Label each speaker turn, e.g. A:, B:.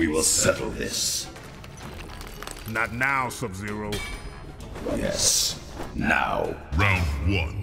A: We will settle this.
B: Not now, Sub-Zero.
A: Yes, now.
C: Round one.